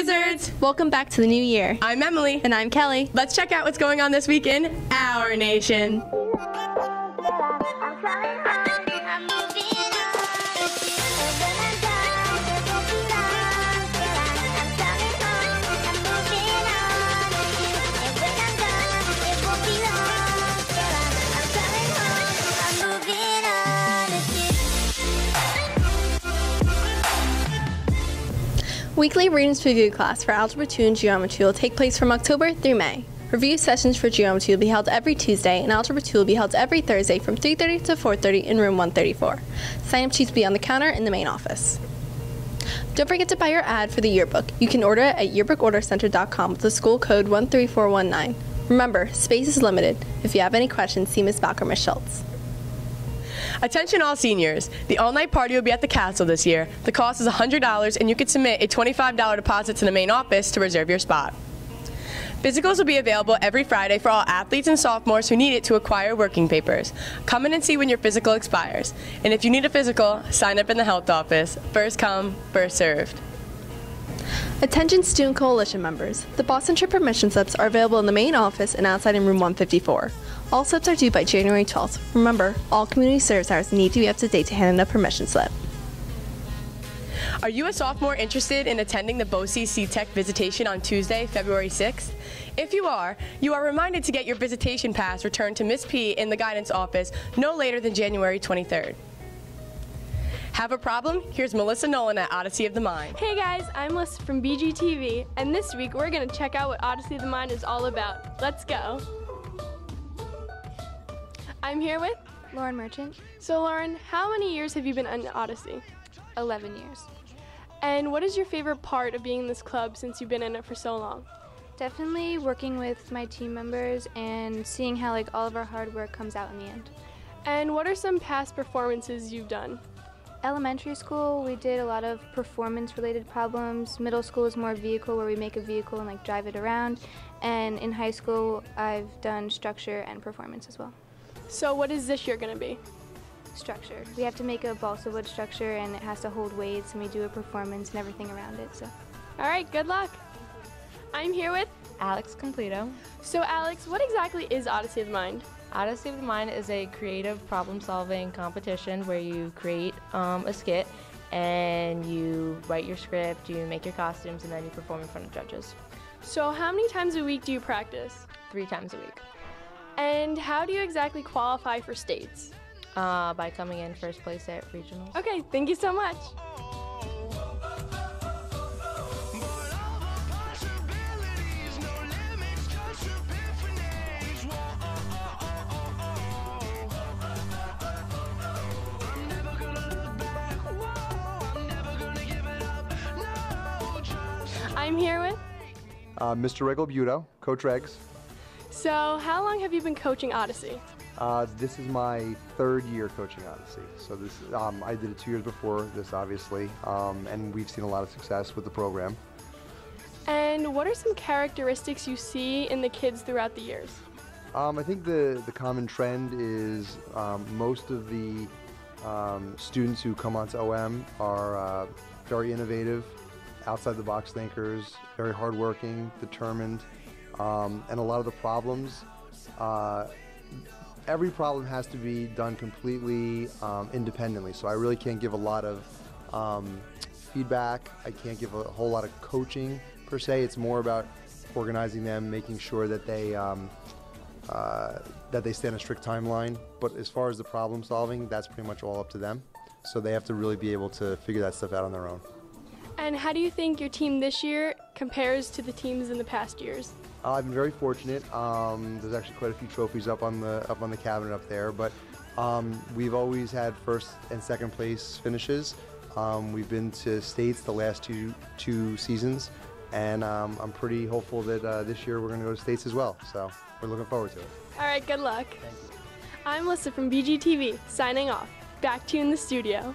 Wizards! Welcome back to the new year. I'm Emily. And I'm Kelly. Let's check out what's going on this week in our nation. Weekly Regents review class for Algebra 2 and Geometry will take place from October through May. Review sessions for Geometry will be held every Tuesday, and Algebra 2 will be held every Thursday from 3.30 to 4.30 in room 134. Sign-up sheets will be on the counter in the main office. Don't forget to buy your ad for the yearbook. You can order it at yearbookordercenter.com with the school code 13419. Remember, space is limited. If you have any questions, see Ms. Balker or Ms. Schultz. Attention all seniors. The all-night party will be at the castle this year. The cost is $100 and you can submit a $25 deposit to the main office to reserve your spot. Physicals will be available every Friday for all athletes and sophomores who need it to acquire working papers. Come in and see when your physical expires. And if you need a physical, sign up in the health office. First come, first served. Attention Student Coalition members. The Boston trip permission slips are available in the main office and outside in room 154. All slips are due by January 12th. Remember, all community service hours need to be up to date to hand in a permission slip. Are you a sophomore interested in attending the BOCES C-Tech visitation on Tuesday, February 6th? If you are, you are reminded to get your visitation pass returned to Miss P in the guidance office no later than January 23rd. Have a problem? Here's Melissa Nolan at Odyssey of the Mind. Hey guys, I'm Melissa from BGTV, and this week we're going to check out what Odyssey of the Mind is all about. Let's go. I'm here with Lauren Merchant. So, Lauren, how many years have you been on Odyssey? 11 years. And what is your favorite part of being in this club since you've been in it for so long? Definitely working with my team members and seeing how like all of our hard work comes out in the end. And what are some past performances you've done? Elementary school, we did a lot of performance related problems. Middle school is more vehicle where we make a vehicle and like drive it around. And in high school, I've done structure and performance as well. So what is this year going to be? Structure. We have to make a balsa wood structure and it has to hold weights and we do a performance and everything around it. So, All right, good luck. I'm here with Alex Completo. So Alex, what exactly is Odyssey of the Mind? Odyssey of the Mind is a creative problem-solving competition where you create um, a skit and you write your script, you make your costumes, and then you perform in front of judges. So how many times a week do you practice? Three times a week. And how do you exactly qualify for states? Uh, by coming in first place at regionals. Okay, thank you so much. I'm here with. Uh, Mr. Regal Buto, Coach Regs. So, how long have you been coaching Odyssey? Uh, this is my third year coaching Odyssey. So this, um, I did it two years before this, obviously, um, and we've seen a lot of success with the program. And what are some characteristics you see in the kids throughout the years? Um, I think the, the common trend is um, most of the um, students who come onto OM are uh, very innovative, outside the box thinkers, very hardworking, determined, um, and a lot of the problems. Uh, every problem has to be done completely um, independently. So I really can't give a lot of um, feedback. I can't give a whole lot of coaching per se. It's more about organizing them, making sure that they um, uh, that they stay on a strict timeline. But as far as the problem solving, that's pretty much all up to them. So they have to really be able to figure that stuff out on their own. And how do you think your team this year compares to the teams in the past years? Uh, I've been very fortunate. Um, there's actually quite a few trophies up on the up on the cabinet up there, but um, we've always had first and second place finishes. Um, we've been to states the last two two seasons, and um, I'm pretty hopeful that uh, this year we're going to go to states as well. So we're looking forward to it. All right, good luck. I'm Melissa from BGTV, signing off. Back to you in the studio.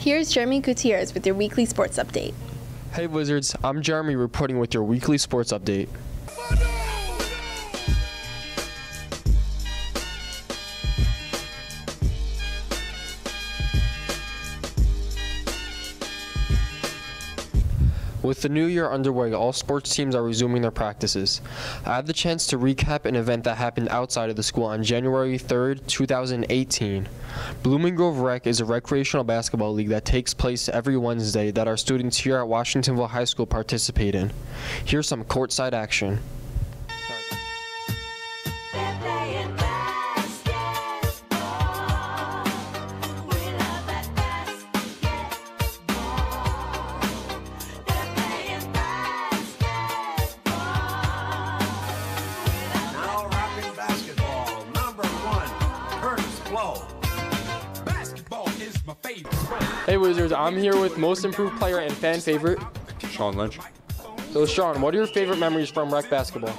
Here's Jeremy Gutierrez with your weekly sports update. Hey Wizards, I'm Jeremy reporting with your weekly sports update. With the new year underway, all sports teams are resuming their practices. I had the chance to recap an event that happened outside of the school on January 3rd, 2018. Blooming Grove Rec is a recreational basketball league that takes place every Wednesday that our students here at Washingtonville High School participate in. Here's some courtside action. Wizards, I'm here with most improved player and fan favorite. Sean Lynch. So Sean, what are your favorite memories from rec basketball?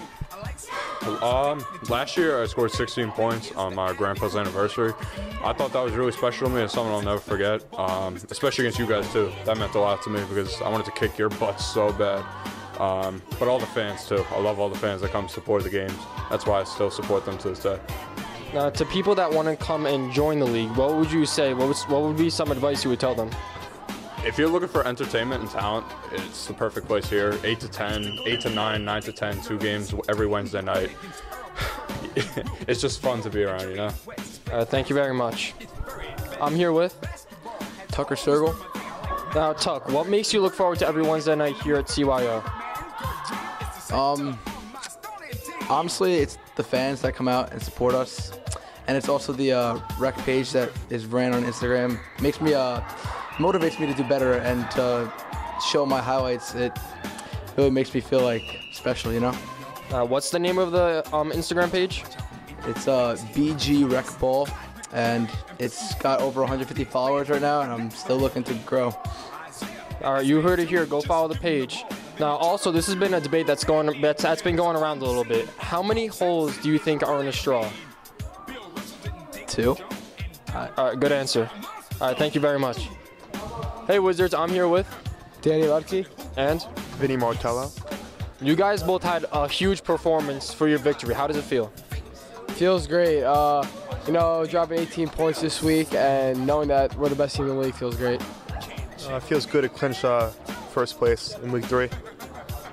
Um, last year I scored 16 points on my grandpa's anniversary. I thought that was really special to me and something I'll never forget. Um, especially against you guys too. That meant a lot to me because I wanted to kick your butts so bad. Um, but all the fans too. I love all the fans that come support the games. That's why I still support them to this day. Now, to people that want to come and join the league, what would you say? What, was, what would be some advice you would tell them? If you're looking for entertainment and talent, it's the perfect place here. 8 to 10, 8 to 9, 9 to 10, two games every Wednesday night. it's just fun to be around, you know? Uh, thank you very much. I'm here with Tucker Sergle. now Tuck. What makes you look forward to every Wednesday night here at CYO? Um, honestly, it's the fans that come out and support us, and it's also the uh, rec page that is ran on Instagram. Makes me uh, motivates me to do better and to show my highlights. It really makes me feel like special, you know. Uh, what's the name of the um, Instagram page? It's uh, BG Rec Ball, and it's got over 150 followers right now, and I'm still looking to grow. All right, you heard it here. Go follow the page. Now, also, this has been a debate that's going that's, that's been going around a little bit. How many holes do you think are in a straw? Two. All right, good answer. All right, thank you very much. Hey, Wizards, I'm here with Danny Lutke, and Vinny Martello. you guys both had a huge performance for your victory. How does it feel? Feels great. Uh, you know, dropping 18 points this week and knowing that we're the best team in the league feels great. Uh, feels good to clinch uh, first place in week three.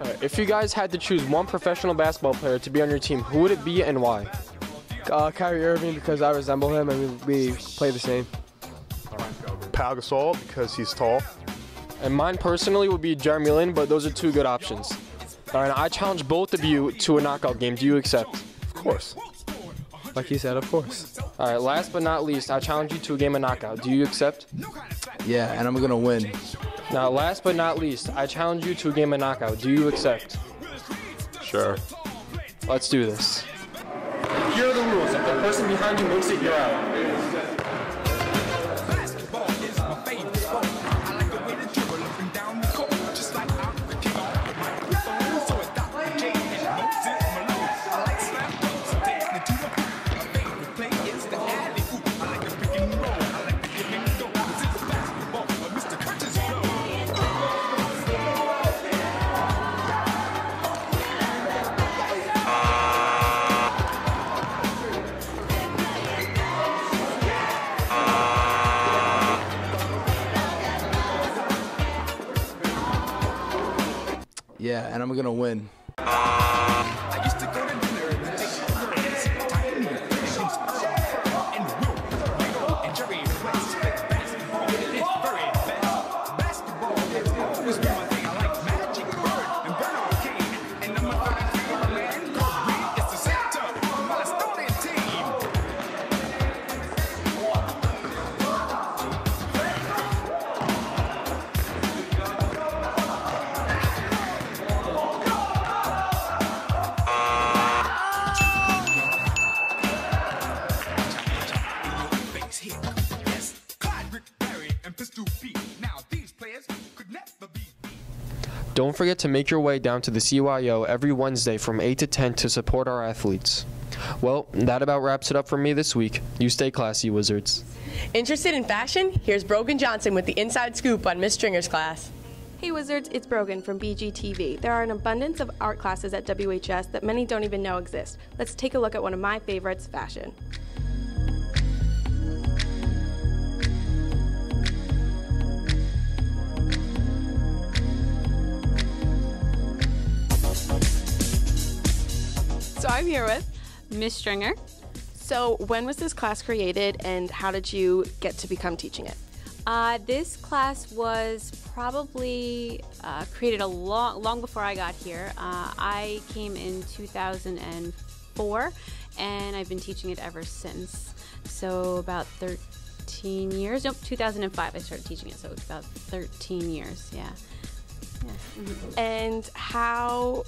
All right, if you guys had to choose one professional basketball player to be on your team, who would it be and why? Uh, Kyrie Irving because I resemble him and we, we play the same. Pau Gasol because he's tall. And mine personally would be Jeremy Lin, but those are two good options. All right, I challenge both of you to a knockout game. Do you accept? Of course. Like you said, of course. All right, last but not least, I challenge you to a game of knockout. Do you accept? Yeah, and I'm gonna win. Now, last but not least, I challenge you to a game of knockout. Do you accept? Sure. Let's do this. Here are the rules. If the person behind you makes it, you're out. I'm gonna win. Don't forget to make your way down to the CYO every Wednesday from 8 to 10 to support our athletes. Well, that about wraps it up for me this week. You stay classy, Wizards. Interested in fashion? Here's Brogan Johnson with the inside scoop on Miss Stringer's class. Hey Wizards, it's Brogan from BGTV. There are an abundance of art classes at WHS that many don't even know exist. Let's take a look at one of my favorites, fashion. I'm here with Miss Stringer. So, when was this class created and how did you get to become teaching it? Uh, this class was probably uh, created a long, long before I got here. Uh, I came in 2004, and I've been teaching it ever since. So about 13 years. Nope, 2005 I started teaching it. So it's about 13 years. Yeah. yeah. mhm. And how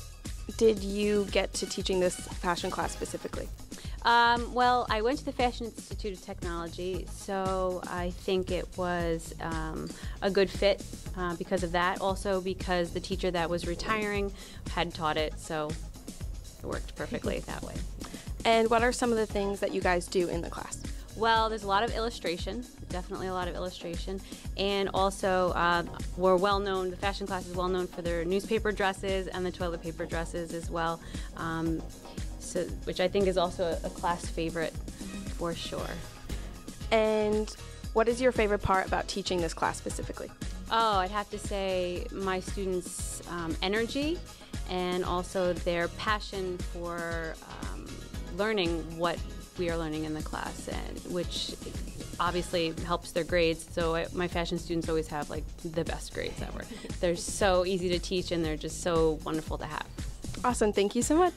did you get to teaching this fashion class specifically? Um, well, I went to the Fashion Institute of Technology, so I think it was um, a good fit uh, because of that. Also, because the teacher that was retiring had taught it, so it worked perfectly that way. And what are some of the things that you guys do in the class? Well, there's a lot of illustration, definitely a lot of illustration, and also um, we're well known. The fashion class is well known for their newspaper dresses and the toilet paper dresses as well, um, so which I think is also a, a class favorite for sure. And what is your favorite part about teaching this class specifically? Oh, I'd have to say my students' um, energy and also their passion for um, learning what we are learning in the class, and which obviously helps their grades. So I, my fashion students always have like the best grades ever. they're so easy to teach, and they're just so wonderful to have. Awesome, thank you so much.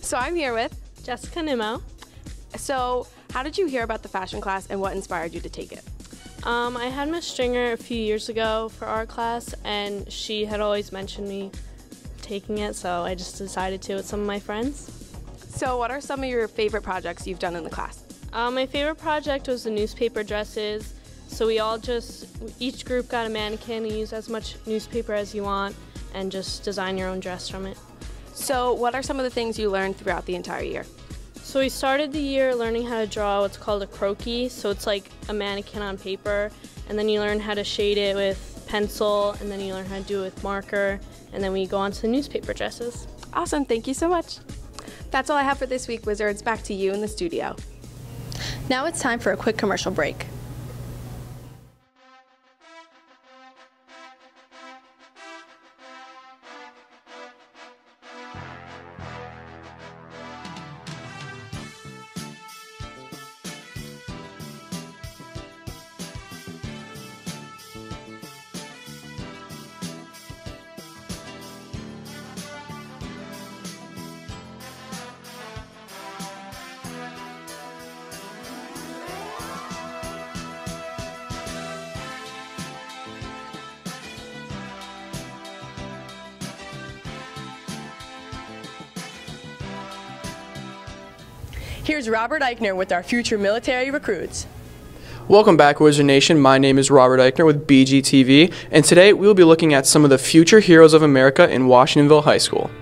So I'm here with Jessica Nimmo. So, how did you hear about the fashion class and what inspired you to take it? Um, I had Miss Stringer a few years ago for our class, and she had always mentioned me taking it, so I just decided to with some of my friends. So, what are some of your favorite projects you've done in the class? Uh, my favorite project was the newspaper dresses. So we all just, each group got a mannequin and use as much newspaper as you want and just design your own dress from it. So, what are some of the things you learned throughout the entire year? So we started the year learning how to draw what's called a croquis. So it's like a mannequin on paper, and then you learn how to shade it with pencil, and then you learn how to do it with marker, and then we go on to the newspaper dresses. Awesome, thank you so much. That's all I have for this week, Wizards. Back to you in the studio. Now it's time for a quick commercial break. Here's Robert Eichner with our future military recruits. Welcome back, Wizard Nation. My name is Robert Eichner with BGTV, and today we will be looking at some of the future heroes of America in Washingtonville High School.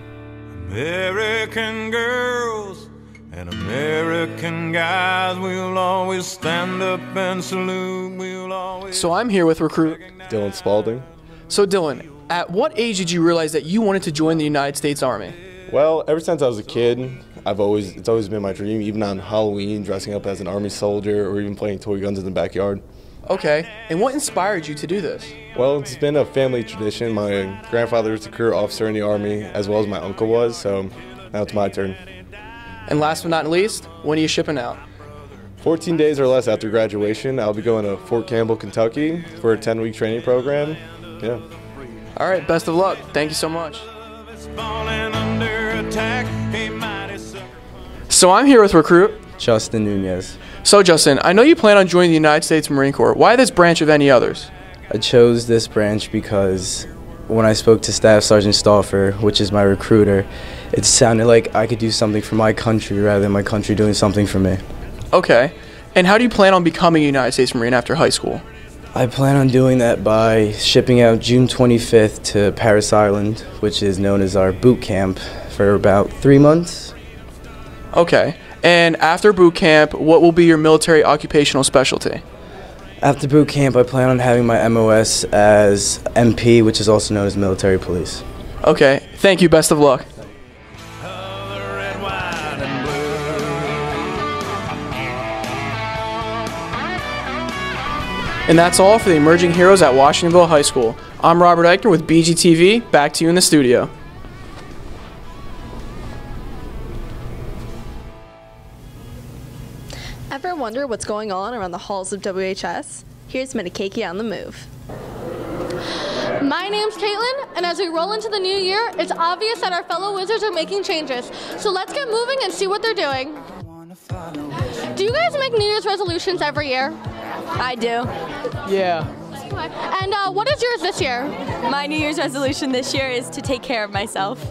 American girls and American guys, we'll always stand up and salute. We'll always. So I'm here with recruit Dylan Spalding. So Dylan, at what age did you realize that you wanted to join the United States Army? Well, ever since I was a kid, I've always it's always been my dream. Even on Halloween, dressing up as an army soldier, or even playing toy guns in the backyard. Okay, and what inspired you to do this? Well, it's been a family tradition. My grandfather was a career officer in the army, as well as my uncle was. So now it's my turn. And last but not least, when are you shipping out? 14 days or less after graduation, I'll be going to Fort Campbell, Kentucky for a 10-week training program. Yeah. All right, best of luck. Thank you so much. So I'm here with recruit. Justin Nunez. So Justin, I know you plan on joining the United States Marine Corps. Why this branch of any others? I chose this branch because when I spoke to Staff Sergeant Stauffer, which is my recruiter, it sounded like I could do something for my country rather than my country doing something for me. Okay. And how do you plan on becoming a United States Marine after high school? I plan on doing that by shipping out June 25th to Parris Island, which is known as our boot camp, for about three months. Okay. And after boot camp, what will be your military occupational specialty? After boot camp, I plan on having my MOS as MP, which is also known as military police. Okay. Thank you. Best of luck. And that's all for the emerging heroes at Washingtonville High School. I'm Robert Eichner with BGTV. Back to you in the studio. Wonder what's going on around the halls of WHS? Here's Metakeki on the move. My name's Caitlin, and as we roll into the new year, it's obvious that our fellow Wizards are making changes. So let's get moving and see what they're doing. Do you guys make New Year's resolutions every year? I do. Yeah. And uh, what is yours this year? My New Year's resolution this year is to take care of myself.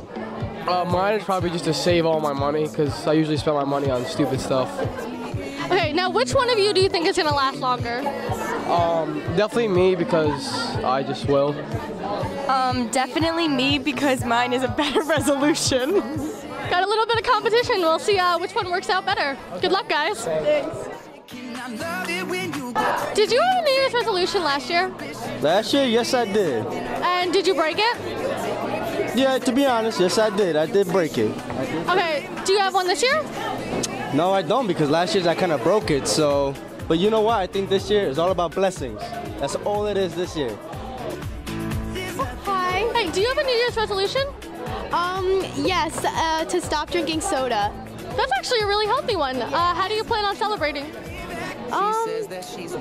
Uh, mine is probably just to save all my money because I usually spend my money on stupid stuff. Okay, now which one of you do you think is going to last longer? Um, definitely me because I just will. Um, definitely me because mine is a better resolution. Got a little bit of competition. We'll see uh, which one works out better. Good luck, guys. Did you have a New Year's resolution last year? Last year, yes, I did. And did you break it? Yeah, to be honest, yes, I did. I did break it. Okay, do you have one this year? No, I don't because last year I kind of broke it. So, but you know what? I think this year is all about blessings. That's all it is this year. Hi. Hey, do you have a New Year's resolution? Um, yes, uh, to stop drinking soda. That's actually a really healthy one. Uh, how do you plan on celebrating? Um,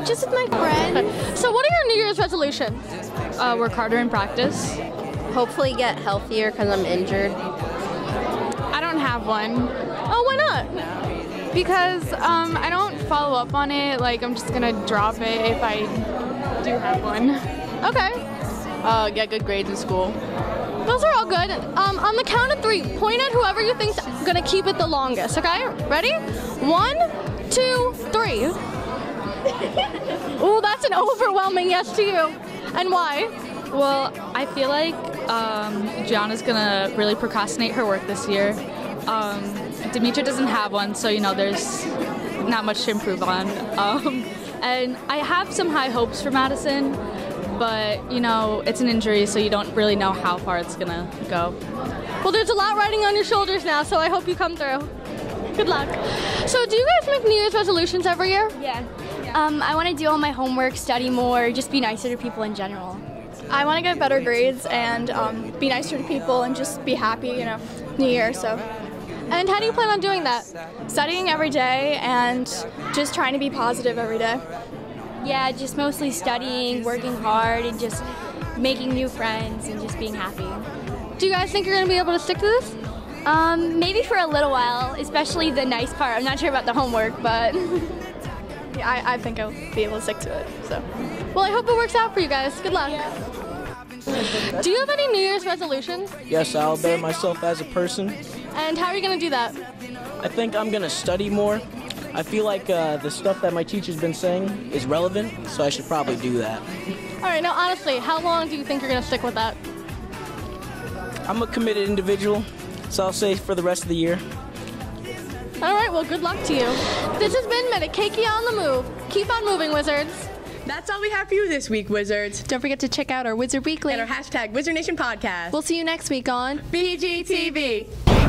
just with my friends. So, what are your New Year's resolutions? Uh, work harder in practice. Hopefully, get healthier because I'm injured. I don't have one. Oh, why not? Because um, I don't follow up on it. Like, I'm just gonna drop it if I do have one. Okay. Uh, get good grades in school. Those are all good. Um, on the count of three, point at whoever you think's gonna keep it the longest. Okay? Ready? One, two, three. Ooh, that's an overwhelming yes to you. And why? Well, I feel like um, Gianna's gonna really procrastinate her work this year. Um, Demetra doesn't have one, so you know there's not much to improve on. Um, and I have some high hopes for Madison, but you know it's an injury, so you don't really know how far it's gonna go. Well, there's a lot riding on your shoulders now, so I hope you come through. Good luck. So, do you guys make New Year's resolutions every year? Yeah. Um, I want to do all my homework, study more, just be nicer to people in general. I want to get better grades and um, be nicer to people and just be happy, you know, New Year. So. And how do you plan on doing that? Studying every day and just trying to be positive every day. Yeah, just mostly studying, working hard, and just making new friends and just being happy. Do you guys think you're going to be able to stick to this? Um, maybe for a little while, especially the nice part. I'm not sure about the homework, but yeah, I, I think I'll be able to stick to it. So, well, I hope it works out for you guys. Good luck. Do you have any New Year's resolutions? Yes, I'll better myself as a person. And how are you going to do that? I think I'm going to study more. I feel like uh, the stuff that my teacher's been saying is relevant, so I should probably do that. All right, now honestly, how long do you think you're going to stick with that? I'm a committed individual, so I'll say for the rest of the year. All right, well, good luck to you. This has been Metakeki on the Move. Keep on moving, Wizards. That's all we have for you this week, Wizards. Don't forget to check out our Wizard Weekly and our hashtag Wizard Nation podcast. We'll see you next week on BGTV.